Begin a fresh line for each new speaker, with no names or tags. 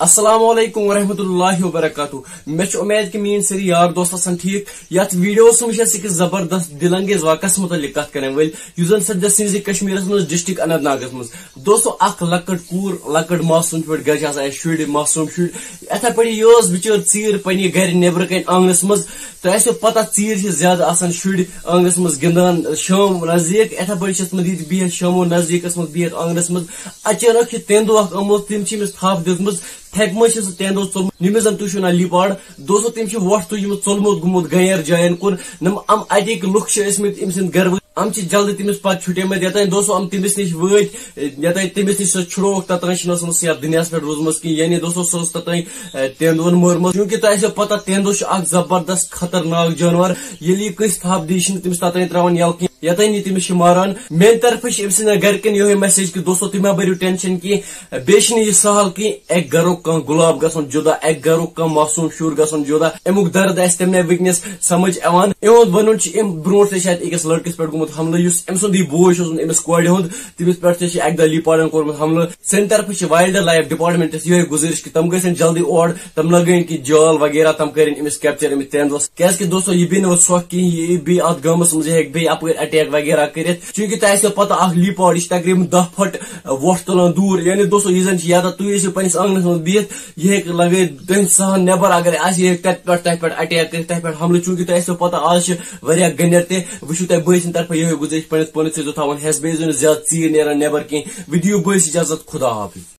السلام علیکم ورحمۃ اللہ وبرکاتہ مے امید کہ میری سری یار دوست آسان ٹھیک، یت ویڈیوس مجھ أکس زبردست دل انگیز واقعس متعلق کت کرنے ول یس زن سپد کشمیر مز ڈسٹرک اننت ناگس مز دوستو اخ لکٹ کور لکٹ معصوم پہ گھر آسان شر معصوم شر اتھے پہ یہ بچر ژیر پنہ گھر نبر کن آنگنس مز تو اسو پتہ ژیر زیادہ آسان شر آنگنس مز گندان شام نزدیک اتھے پہ بہت بہت شامو نزدیکس مز بہت آنگنس مز اچانک تین دہ آمت، تم تھپ دمت تھک مز تین دہ ثلمت نمز تھی ون علی پاڑ دوستو تم ووٹ تجمت ثلمت گومت غیر جائن کن۔ نم ام اتک لک ٲسمٕتۍ أمۍ سٕنٛدۍ گرٕ ام جلدی تمس پہ چھٹمت یوتان دوستو ام تمس نش وت یوتان تمس نش سو چھڑوک توتان ٲسمٕژ یتھ دنیا پہ روزمٕژ کی۔ یعنی دوستو سہ توتان تیندون مورمت چونکہ تہ پتہ تیندو اخ زبردست خطرناک جانور یل یہ کس تھپ دی تمس تٔمِس توتان تراوان یلہٕ یوتان یہ تمس ماران۔ میانہ طرف ام سند گرکن یہ میسیج کہ دوستو تم بٔرِو ٹینشن کی۔ بیٚیہِ چھنہٕ یہِ سہل کی اکہِ گرُک کانٛہہ گُلاب گژھُن جدا اکہِ گرُک کانٛہہ معصوٗم شُر گژھُن جدا۔ امیُک درد آسہِ تمنے وٕنکیٚنس سمجھ یِوان یِہُنٛد ونُن چھُ امہِ برونٛٹھ تہِ چھِ اتہِ لڑکس پٮ۪ٹھ گوٚمُت حملہٕ، یُس أمۍ سُنٛدٕے بوے چھُ اوسمُت أمِس کورِ ہُنٛد۔ تٔمِس پٮ۪ٹھ تہِ چھِ اکہِ دۄہ لیپاڈن کوٚرمُت حملہٕ۔ سانہِ طرفہٕ چھِ وایلڈ لایف ڈپارٹمنٹس یِہے گُزٲرِش کہ تم گژھن جلدی اور، تم لگٲیِن کینٛہہ جال وغیرہ تم کرن أمِس کیپچر أمِس تیندوس کیازکہِ دوستو، یہِ بیٚیہِ نہٕ سۄکھ کِہیٖنۍ، یہِ بیٚیہِ اتھ گامس منٛز یہِ ہیٚکہِ بیٚیہِ اپٲرۍ اٹیک وغیرہ کٔرِتھ، چونکہ تۄہہِ آسیو پتہ اکھ لیپاڈ یہ تقریباً دہ پھٹ ووٹ تلان دور یعنی دوستو، یہ زن یا تھی ٲسِو پننس آنگنس منٛز بِہِتھ، یہِ ہیٚکہِ لگٲیِتھ تُہنٛد سہن نٮ۪بر، اگر آسہِ، یہِ ہیٚکہِ تتہِ پٮ۪ٹھ اٹیک کٔرِتھ تتہِ پٮ۪ٹھ حملہٕ، چونکہ تۄہہِ آسیو پتہ آز چھِ واریاہ گنٮ۪ر تہِ۔ وٕچھِو تۄہہِ بٲے سٕنٛدِ طرفہٕ یِہوے گُزٲرِش پننِس پانس ٲسۍزیو تھاوان ہٮ۪س بیٚیہِ ٲسۍزیو زیادٕ ژیٖر نیران نٮ۪بر کینٛہہ۔ ودِیِو بٲے اجازت، خدا حافظ۔